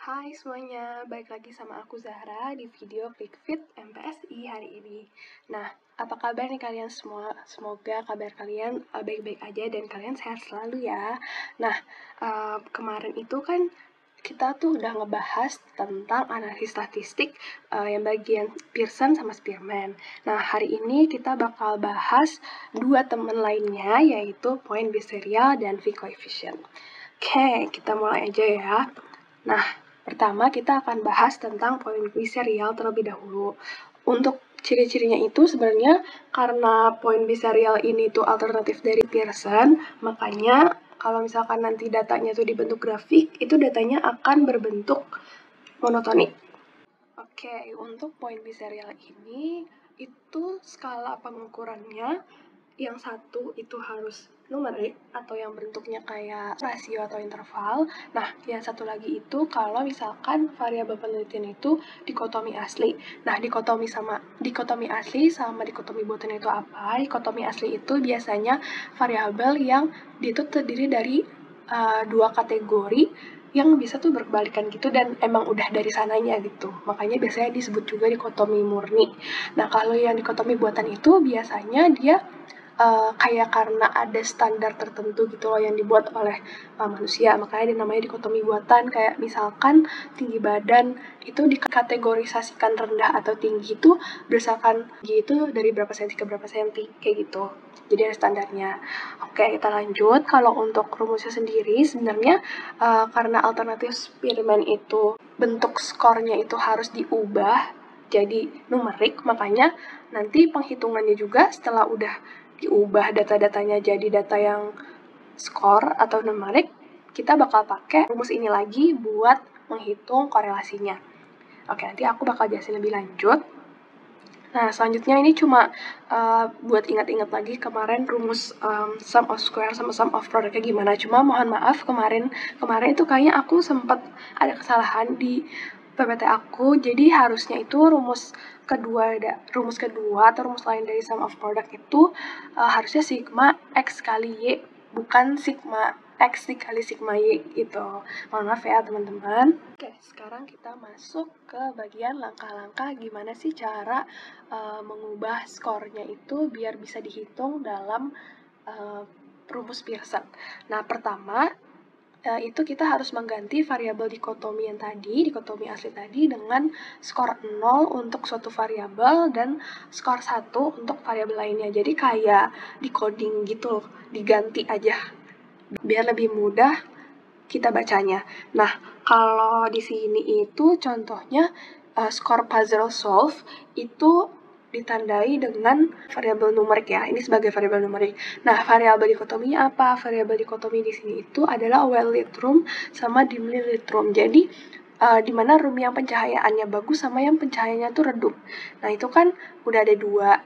Hai semuanya, balik lagi sama aku Zahra di video Quick Fit MPSI hari ini. Nah, apa kabar nih kalian semua? Semoga kabar kalian uh, baik-baik aja dan kalian sehat selalu ya. Nah, uh, kemarin itu kan kita tuh udah ngebahas tentang analisis statistik uh, yang bagian Pearson sama Spearman. Nah, hari ini kita bakal bahas dua teman lainnya, yaitu point B dan V coefficient. Oke, kita mulai aja ya. Nah, pertama kita akan bahas tentang point B serial terlebih dahulu. Untuk ciri-cirinya itu sebenarnya karena point B serial ini tuh alternatif dari Pearson, makanya kalau misalkan nanti datanya itu dibentuk grafik, itu datanya akan berbentuk monotonik. Oke, untuk poin biserial ini, itu skala pengukurannya yang satu itu harus numerik atau yang bentuknya kayak rasio atau interval. Nah, yang satu lagi itu kalau misalkan variabel penelitian itu dikotomi asli. Nah, dikotomi sama dikotomi asli sama dikotomi buatan itu apa? Dikotomi asli itu biasanya variabel yang itu terdiri dari uh, dua kategori yang bisa tuh berbalikan gitu dan emang udah dari sananya gitu. Makanya biasanya disebut juga dikotomi murni. Nah, kalau yang dikotomi buatan itu biasanya dia uh, kayak karena ada standar tertentu gitu loh yang dibuat oleh uh, manusia. Makanya dinamanya dikotomi buatan. Kayak misalkan tinggi badan itu dikategorisasikan rendah atau tinggi itu berdasarkan gitu dari berapa senti ke berapa senti kayak gitu. Jadi ada standarnya. Oke kita lanjut. Kalau untuk rumusnya sendiri sebenarnya uh, karena alternatif Spearman itu bentuk skornya itu harus diubah jadi numerik makanya nanti penghitungannya juga setelah udah diubah data-datanya jadi data yang skor atau numerik, kita bakal pakai rumus ini lagi buat menghitung korelasinya. Oke, nanti aku bakal jelasin lebih lanjut. Nah, selanjutnya ini cuma uh, buat ingat-ingat lagi kemarin rumus um, sum of square sama sum of produknya gimana. Cuma mohon maaf kemarin kemarin itu kayaknya aku sempat ada kesalahan di PPT aku. Jadi harusnya itu rumus kedua ada rumus kedua atau rumus lain dari sum of product itu uh, harusnya sigma x kali y bukan sigma x dikali sigma y gitu. Mohon maaf ya teman-teman. Oke, sekarang kita masuk ke bagian langkah-langkah gimana sih cara uh, mengubah skornya itu biar bisa dihitung dalam uh, rumus Pearson. Nah, pertama uh, itu kita harus mengganti variabel dikotomi yang tadi, dikotomi asli tadi dengan skor 0 untuk suatu variabel dan skor 1 untuk variabel lainnya. Jadi kayak decoding gitu loh, diganti aja. Biar lebih mudah kita bacanya. Nah, kalau di sini itu contohnya uh, skor puzzle solve itu ditandai dengan variabel numerik ya. Ini sebagai variabel numerik. Nah, variabel dikotominya apa? Variabel dikotomi di sini itu adalah well lit room sama dimly lit room. Jadi uh, di mana room yang pencahayaannya bagus sama yang pencahayaannya tuh redup. Nah, itu kan udah ada dua.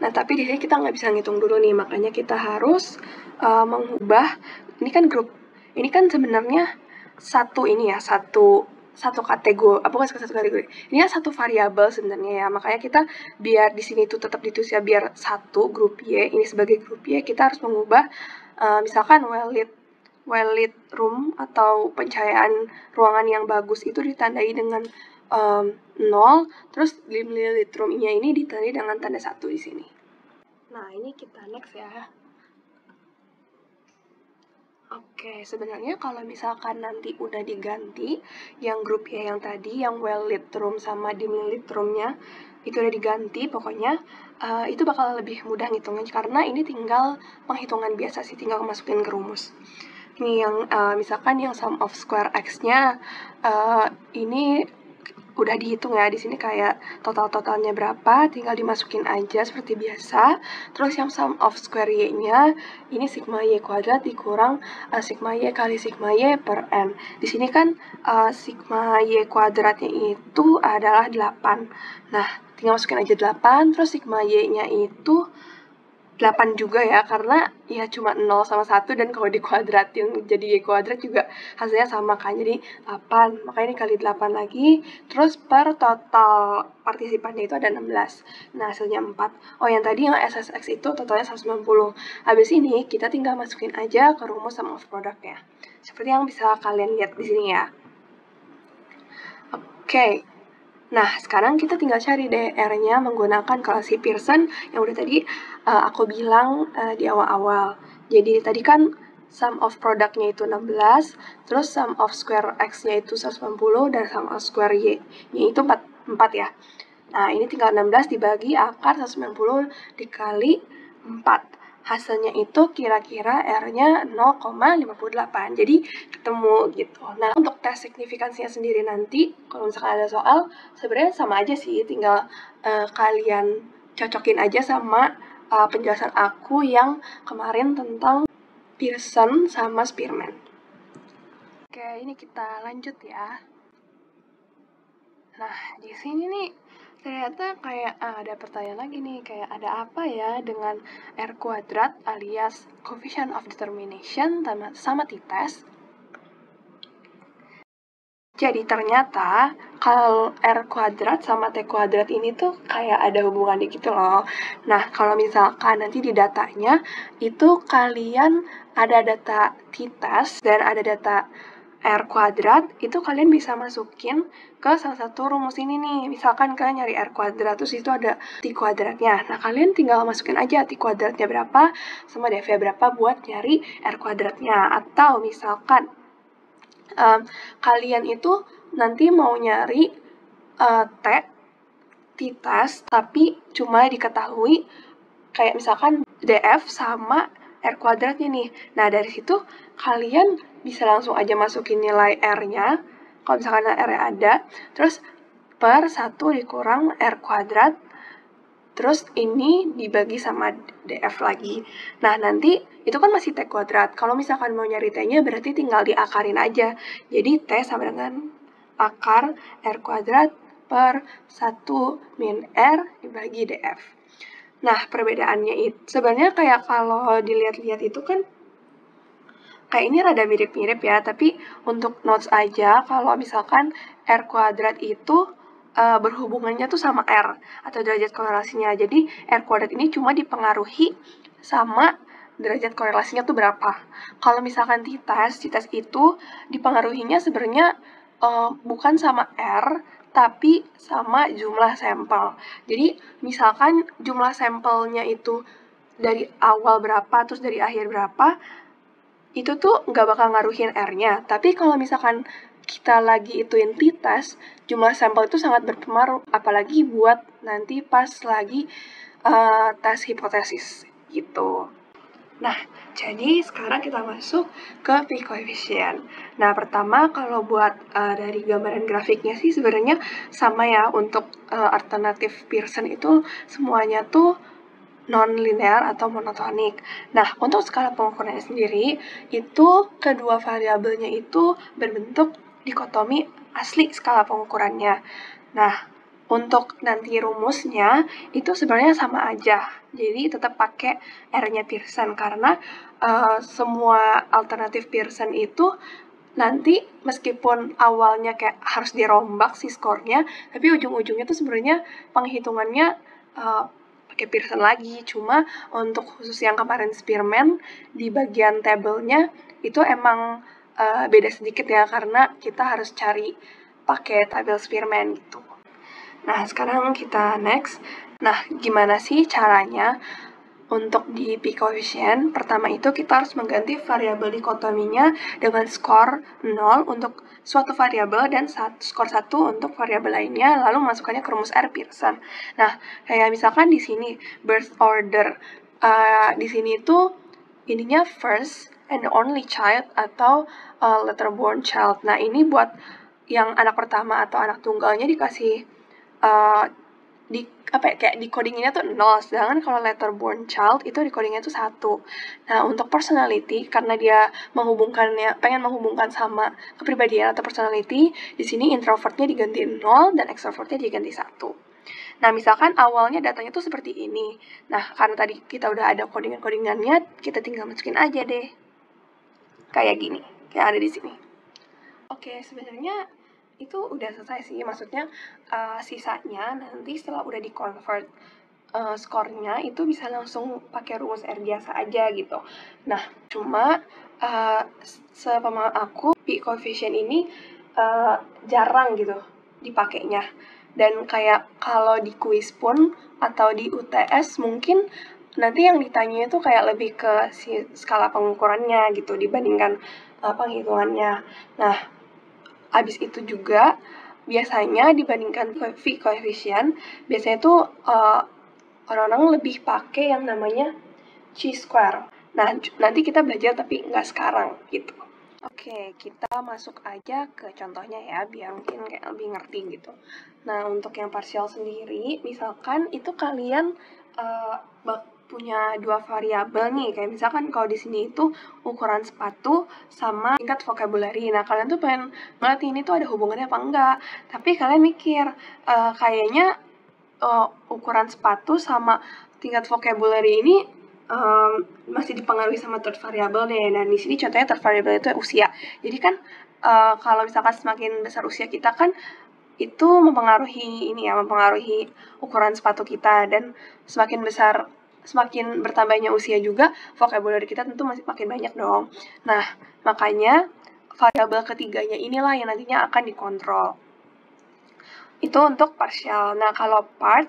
Nah, tapi di sini kita nggak bisa ngitung dulu nih, makanya kita harus uh, mengubah. Ini kan grup, ini kan sebenarnya satu ini ya, satu satu kategori apa bukan satu kategori. Ini kan satu variabel sebenarnya ya. Makanya kita biar di sini tuh tetap ditulis ya biar satu grup y ini sebagai grup y kita harus mengubah uh, misalkan well lit well lit room atau pencahayaan ruangan yang bagus itu ditandai dengan um, nol terus dimly lit roomnya ini ditandai dengan tanda satu di sini. Nah ini kita next ya Oke, sebenarnya kalau misalkan nanti udah diganti yang grup ya yang tadi yang well lit room sama dim lit roomnya itu udah diganti pokoknya uh, itu bakal lebih mudah ngitungnya karena ini tinggal penghitungan biasa sih tinggal masukin ke rumus. Ini yang uh, misalkan yang sum of square x-nya uh, ini udah dihitung ya di sini kayak total-totalnya berapa, tinggal dimasukin aja seperti biasa. Terus yang sum of square y-nya ini sigma y kuadrat dikurang uh, sigma y kali sigma y per n. Di sini kan uh, sigma y kuadratnya itu adalah 8. Nah, tinggal masukin aja 8, terus sigma y-nya itu 8 juga ya karena ya cuma 0 sama 1 dan kalau dikuadratin jadi y kuadrat juga hasilnya sama kan jadi 8 makanya ini kali 8 lagi terus per total partisipannya itu ada 16 nah hasilnya 4 oh yang tadi yang SSX itu totalnya 190 habis ini kita tinggal masukin aja ke rumus sum of product ya seperti yang bisa kalian lihat di sini ya. Okay. Nah, sekarang kita tinggal cari deh R-nya menggunakan kalasi Pearson yang udah tadi uh, aku bilang uh, di awal-awal. Jadi tadi kan sum of produknya itu 16, terus sum of square x-nya itu 190, dan sum of square y-nya itu 4, 4 ya. Nah, ini tinggal 16 dibagi akar 190 dikali 4 hasilnya itu kira-kira R-nya 0,58. Jadi ketemu gitu. Nah, untuk tes signifikansinya sendiri nanti, kalau misalkan ada soal, sebenarnya sama aja sih, tinggal uh, kalian cocokin aja sama uh, penjelasan aku yang kemarin tentang Pearson sama Spearman. Oke, ini kita lanjut ya. Nah, di sini nih ternyata kayak ah, ada pertanyaan lagi nih kayak ada apa ya dengan R kuadrat alias coefficient of determination sama, sama t-test jadi ternyata kalau R kuadrat sama T kuadrat ini tuh kayak ada hubungannya gitu loh. Nah, kalau misalkan nanti di datanya itu kalian ada data t-test dan ada data R kuadrat, itu kalian bisa masukin ke salah satu rumus ini nih. Misalkan kalian nyari R kuadrat, terus itu ada T kuadratnya. Nah, kalian tinggal masukin aja T kuadratnya berapa, sama DV berapa buat nyari R kuadratnya. Atau misalkan um, kalian itu nanti mau nyari uh, T, T test, tapi cuma diketahui kayak misalkan DF sama R kuadratnya nih. Nah, dari situ kalian bisa langsung aja masukin nilai R-nya, kalau misalkan R-nya ada, terus per 1 dikurang R kuadrat, terus ini dibagi sama DF lagi. Nah, nanti itu kan masih T kuadrat. Kalau misalkan mau nyari T-nya berarti tinggal diakarin aja. Jadi T sama dengan akar R kuadrat per 1 min R dibagi DF. Nah, perbedaannya itu sebenarnya kayak kalau dilihat-lihat itu kan kayak ini rada mirip-mirip ya, tapi untuk notes aja kalau misalkan R kuadrat itu uh, berhubungannya tuh sama R atau derajat korelasinya. Jadi R kuadrat ini cuma dipengaruhi sama derajat korelasinya tuh berapa. Kalau misalkan t-test, t-test itu dipengaruhinya sebenarnya uh, bukan sama R, tapi sama jumlah sampel. Jadi misalkan jumlah sampelnya itu dari awal berapa, terus dari akhir berapa, itu tuh nggak bakal ngaruhin R-nya. Tapi kalau misalkan kita lagi ituin t-test, jumlah sampel itu sangat berpengaruh, apalagi buat nanti pas lagi uh, tes hipotesis gitu. Nah, jadi sekarang kita masuk ke P coefficient. Nah, pertama kalau buat uh, dari gambaran grafiknya sih sebenarnya sama ya untuk uh, alternatif Pearson itu semuanya tuh non-linear atau monotonik. Nah, untuk skala pengukurannya sendiri, itu kedua variabelnya itu berbentuk dikotomi asli skala pengukurannya. Nah, untuk nanti rumusnya itu sebenarnya sama aja. Jadi tetap pakai R-nya Pearson karena uh, semua alternatif Pearson itu nanti meskipun awalnya kayak harus dirombak si skornya, tapi ujung-ujungnya tuh sebenarnya penghitungannya uh, pakai Pearson lagi. Cuma untuk khusus yang kemarin Spearman di bagian tabelnya itu emang uh, beda sedikit ya karena kita harus cari pakai tabel Spearman gitu. Nah, sekarang kita next. Nah, gimana sih caranya untuk di P coefficient? Pertama itu kita harus mengganti variabel dikotominya dengan skor 0 untuk suatu variabel dan skor 1 untuk variabel lainnya, lalu masukkannya ke rumus R Pearson. Nah, kayak misalkan di sini birth order. Uh, di sini itu ininya first and only child atau uh, letter born child. Nah, ini buat yang anak pertama atau anak tunggalnya dikasih uh, di apa ya, kayak di tuh nol. Sedangkan kalau letter born child itu di codingnya tuh satu. Nah untuk personality karena dia menghubungkannya pengen menghubungkan sama kepribadian atau personality di sini introvertnya diganti nol dan extrovertnya diganti satu. Nah misalkan awalnya datanya tuh seperti ini. Nah karena tadi kita udah ada codingan codingannya kita tinggal masukin aja deh. Kayak gini kayak ada di sini. Oke sebenarnya itu udah selesai sih. Maksudnya uh, sisanya nanti setelah udah di convert uh, skornya itu bisa langsung pakai rumus R biasa aja gitu. Nah cuma uh, sepemahaman aku P coefficient ini uh, jarang gitu dipakainya. Dan kayak kalau di kuis pun atau di UTS mungkin nanti yang ditanya itu kayak lebih ke si skala pengukurannya gitu dibandingkan uh, penghitungannya. Nah, abis itu juga biasanya dibandingkan V coefficient, biasanya itu uh, orang-orang lebih pakai yang namanya chi square. Nah, nanti kita belajar tapi nggak sekarang gitu. Oke, kita masuk aja ke contohnya ya, biar mungkin kayak lebih ngerti gitu. Nah, untuk yang partial sendiri, misalkan itu kalian uh, punya dua variabel nih, kayak misalkan kalau di sini itu ukuran sepatu sama tingkat vocabulary. Nah, kalian tuh pengen ngeliat ini tuh ada hubungannya apa enggak. Tapi kalian mikir, uh, kayaknya uh, ukuran sepatu sama tingkat vocabulary ini um, masih dipengaruhi sama third variable deh. Nah, di sini contohnya third variable itu usia. Jadi kan uh, kalau misalkan semakin besar usia kita kan itu mempengaruhi ini ya, mempengaruhi ukuran sepatu kita dan semakin besar semakin bertambahnya usia juga vocabulary kita tentu masih makin banyak dong. Nah, makanya variabel ketiganya inilah yang nantinya akan dikontrol. Itu untuk partial. Nah, kalau part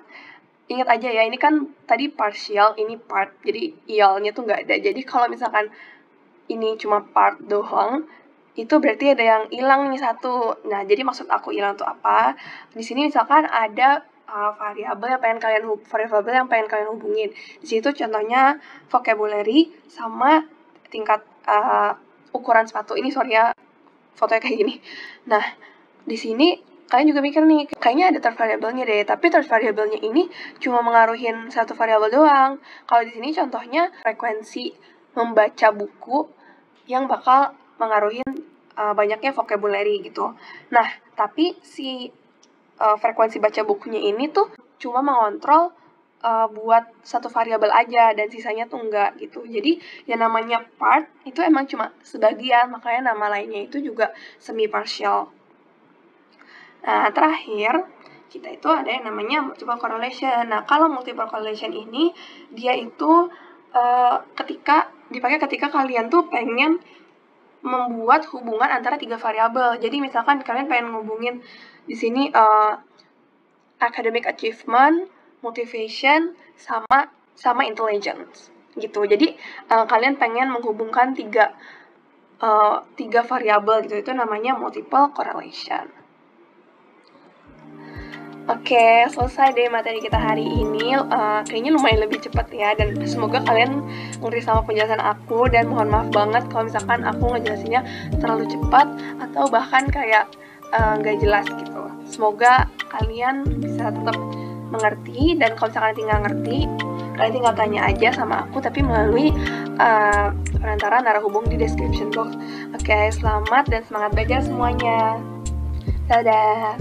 ingat aja ya ini kan tadi partial ini part jadi ialnya tuh nggak ada jadi kalau misalkan ini cuma part doang itu berarti ada yang hilang nih satu nah jadi maksud aku hilang tuh apa di sini misalkan ada uh, variabel yang pengen kalian variabel yang pengen kalian hubungin di situ contohnya vocabulary sama tingkat uh, ukuran sepatu ini sorry ya fotonya kayak gini nah di sini kalian juga mikir nih, kayaknya ada third variabelnya deh, tapi third variabelnya ini cuma mengaruhin satu variabel doang. Kalau di sini contohnya frekuensi membaca buku yang bakal mengaruhin uh, banyaknya vocabulary gitu. Nah, tapi si uh, frekuensi baca bukunya ini tuh cuma mengontrol uh, buat satu variabel aja dan sisanya tuh enggak gitu. Jadi yang namanya part itu emang cuma sebagian, makanya nama lainnya itu juga semi partial. Nah, terakhir, kita itu ada yang namanya multiple correlation. Nah, kalau multiple correlation ini, dia itu uh, ketika dipakai ketika kalian tuh pengen membuat hubungan antara tiga variabel. Jadi misalkan kalian pengen ngubungin di sini uh, academic achievement, motivation, sama sama intelligence gitu. Jadi uh, kalian pengen menghubungkan tiga uh, tiga variabel gitu itu namanya multiple correlation. Oke, selesai deh materi kita hari ini. Uh, kayaknya lumayan lebih cepat ya, dan semoga kalian ngerti sama penjelasan aku. Dan mohon maaf banget kalau misalkan aku ngejelasinnya terlalu cepat atau bahkan kayak nggak uh, jelas gitu semoga kalian bisa tetap mengerti dan kalau misalkan tinggal ngerti kalian tinggal tanya aja sama aku tapi melalui uh, perantara narahubung di description box. Oke okay, selamat dan semangat belajar semuanya. Dadah.